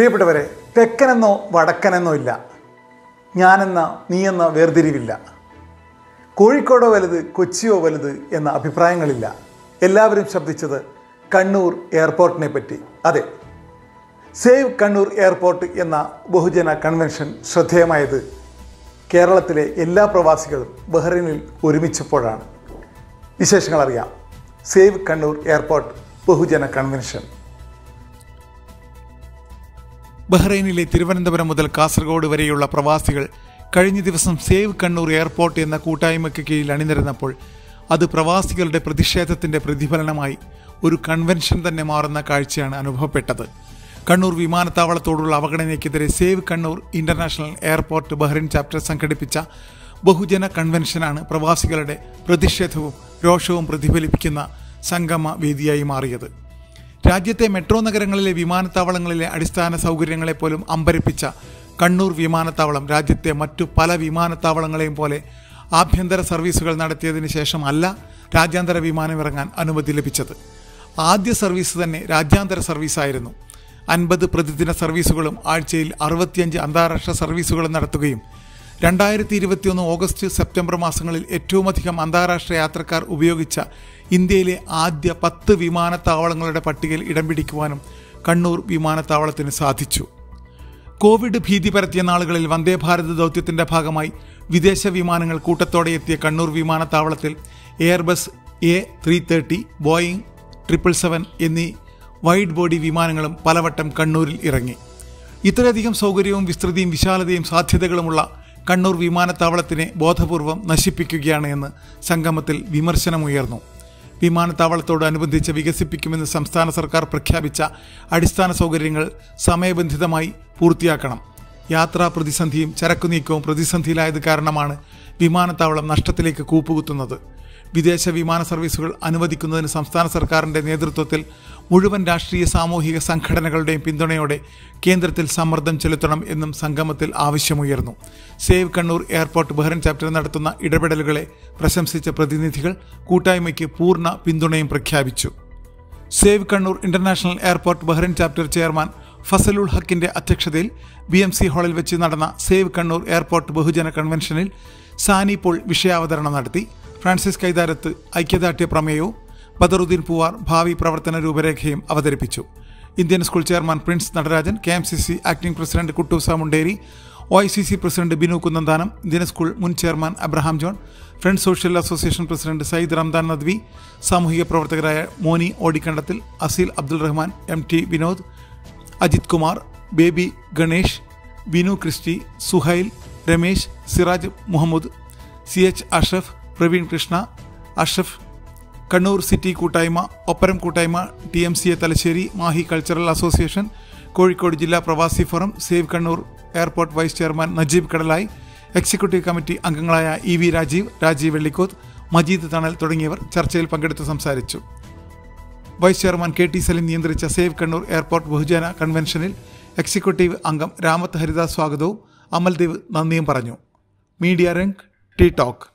പ്രിയപ്പെട്ടവരെ തെക്കനെന്നോ വടക്കനെന്നോ ഇല്ല. ഞാനെന്ന നീയെന്ന വേർതിരിവില്ല. കോഴിക്കോടോ വലുത് കൊച്ചിയോ വലുത് എന്ന അഭിപ്രായങ്ങളില്ല. എല്ലാവരും ശബ്ദിച്ചത് കണ്ണൂർ എയർപോർട്ടിനെ പറ്റി. അതെ സേവ് കണ്ണൂർ എയർപോർട്ട് എന്ന ബഹുജന കൺവെൻഷൻ ശ്രദ്ധേയമായത് കേരളത്തിലെ എല്ലാ പ്രവാസികളും ബഹ്റൈനിൽ ഒരുമിച്ചപ്പോഴാണ്. വിശേഷങ്ങൾ അറിയാം സേവ് കണ്ണൂർ എയർപോർട്ട് ബഹുജന കൺവെൻഷൻ. ബഹ്റൈനിലെ തിരുവനന്തപുരം മുതൽ കാസർഗോഡ് വരെയുള്ള പ്രവാസികൾ കഴിഞ്ഞ ദിവസം സേവ് കണ്ണൂർ എയർപോർട്ട് എന്ന കൂട്ടായ്മയ്ക്ക് കീഴിൽ അണിനിരന്നപ്പോൾ അത് പ്രവാസികളുടെ പ്രതിഷേധത്തിന്റെ പ്രതിഫലനമായി ഒരു കൺവെൻഷൻ തന്നെ മാറുന്ന കാഴ്ചയാണ് അനുഭവപ്പെട്ടത്. കണ്ണൂർ വിമാനത്താവളത്തോടുള്ള അവഗണനയ്ക്കെതിരെ save Kannur international airport Bahrain chapter സംഘടിപ്പിച്ച ബഹുജന കൺവെൻഷനാണ് പ്രവാസികളുടെ പ്രതിഷേധവും രോഷവും പ്രതിഫലിപ്പിക്കുന്ന സംഗമ വേദിയായി മാറിയത്. രാജ്യത്തെ മെട്രോ നഗരങ്ങളിലെ വിമാനത്താവളങ്ങളിലെ അടിസ്ഥാന സൗകര്യങ്ങളെ പോലും അമ്പരിപ്പിച്ച കണ്ണൂർ വിമാനത്താവളം രാജ്യത്തെ മറ്റു പല വിമാനത്താവളങ്ങളെയും പോലെ ആഭ്യന്തര സർവീസുകൾ നടത്തിയതിന് ശേഷമല്ല രാജ്യാന്തര വിമാനം ഇറങ്ങാൻ അനുമതി ലഭിച്ചത്. ആദ്യ സർവീസ് തന്നെ രാജ്യാന്തര സർവീസായിരുന്നു. അൻപത് പ്രതിദിന സർവീസുകളും ആഴ്ചയിൽ അറുപത്തിയഞ്ച് അന്താരാഷ്ട്ര സർവീസുകളും നടത്തുകയും രണ്ടായിരത്തി ഇരുപത്തിയൊന്ന് ഓഗസ്റ്റ് സെപ്റ്റംബർ മാസങ്ങളിൽ ഏറ്റവുമധികം അന്താരാഷ്ട്ര യാത്രക്കാർ ഉപയോഗിച്ച ഇന്ത്യയിലെ ആദ്യ പത്ത് വിമാനത്താവളങ്ങളുടെ പട്ടികയിൽ ഇടം പിടിക്കുവാനും കണ്ണൂർ വിമാനത്താവളത്തിന് സാധിച്ചു. കോവിഡ് ഭീതി പരത്തിയ നാളുകളിൽ വന്ദേ ഭാരത് ദൗത്യത്തിന്റെ ഭാഗമായി വിദേശ വിമാനങ്ങൾ കൂട്ടത്തോടെ എത്തിയ കണ്ണൂർ വിമാനത്താവളത്തിൽ airbus A three thirty Boeing triple seven എന്നീ വൈഡ് ബോഡി വിമാനങ്ങളും പലവട്ടം കണ്ണൂരിൽ ഇറങ്ങി. ഇത്രയധികം സൗകര്യവും വിസ്തൃതിയും വിശാലതയും സാധ്യതകളുമുള്ള കണ്ണൂർ വിമാനത്താവളത്തിനെ ബോധപൂർവം നശിപ്പിക്കുകയാണ് എന്ന് സംഗമത്തിൽ വിമർശനമുയർന്നു. വിമാനത്താവളത്തോടനുബന്ധിച്ച് വികസിപ്പിക്കുമെന്ന് സംസ്ഥാന സർക്കാർ പ്രഖ്യാപിച്ച അടിസ്ഥാന സൗകര്യങ്ങൾ സമയബന്ധിതമായി പൂർത്തിയാക്കണം. യാത്രാ പ്രതിസന്ധിയും ചരക്കുനീക്കവും പ്രതിസന്ധിയിലായത് കാരണമാണ് വിമാനത്താവളം നഷ്ടത്തിലേക്ക് കൂപ്പുകുത്തുന്നത്. വിദേശ വിമാന സർവീസുകൾ അനുവദിക്കുന്നതിന് സംസ്ഥാന സർക്കാരിന്റെ നേതൃത്വത്തിൽ മുഴുവൻ രാഷ്ട്രീയ സാമൂഹിക സംഘടനകളുടെയും പിന്തുണയോടെ കേന്ദ്രത്തിൽ സമ്മർദ്ദം ചെലുത്തണം എന്നും സംഗമത്തിൽ ആവശ്യമുയർന്നു. Save Kannur airport Bahrain chapter നടത്തുന്ന ഇടപെടലുകളെ പ്രശംസിച്ച പ്രതിനിധികൾ കൂട്ടായ്മയ്ക്ക് പൂർണ പിന്തുണയും പ്രഖ്യാപിച്ചു. Save Kannur international airport Bahrain chapter chairman Fazalul ഹക്കിന്റെ അധ്യക്ഷതയിൽ ബി എം സി ഹാളിൽ വെച്ച് നടന്ന സേവ് കണ്ണൂർ എയർപോർട്ട് ബഹുജന കൺവെൻഷനിൽ സാനി പോൾ വിഷയാവതരണം നടത്തി. ഫ്രാൻസിസ് കൈതാരത്ത് ഐക്യദാർഢ്യ പ്രമേയവും ബദറുദ്ദീൻ പൂവാർ ഭാവി പ്രവർത്തന രൂപരേഖയും അവതരിപ്പിച്ചു. Indian school chairman Prince Natarajan K M C C acting president Kuttusa Munderi O I C C president Binu Kunnanthanam Indian school മുൻ chairman Abraham John front social association president Sayyid Ramdan Nadwi സാമൂഹിക പ്രവർത്തകരായ Moni Odikkandathil Aseel Abdul Rahman M T Vinod Ajith Kumar Baby Ganesh Binu Christy Suhail Ramesh Siraj Muhammad C H Ashraf Praveen Krishna Ashraf Kannur city കൂട്ടായ്മ ഒപ്പരം കൂട്ടായ്മ T M C A Thalassery Mahe cultural association Kozhikode ജില്ലാ പ്രവാസി forum save Kannur airport vice chairman Najeeb Kadalayi executive committee അംഗങ്ങളായ E V Rajeev Rajeev Vellikoth Majeed Thanal തുടങ്ങിയവർ ചർച്ചയിൽ പങ്കെടുത്ത് സംസാരിച്ചു. Vice chairman K T Saleem നിയന്ത്രിച്ച save Kannur airport ബഹുജന കൺവെൻഷനിൽ എക്സിക്യൂട്ടീവ് അംഗം രാമത്ത് ഹരിദാസ് സ്വാഗതവും അമൽദേവ് നന്ദിയും പറഞ്ഞു. Media Rang T talk.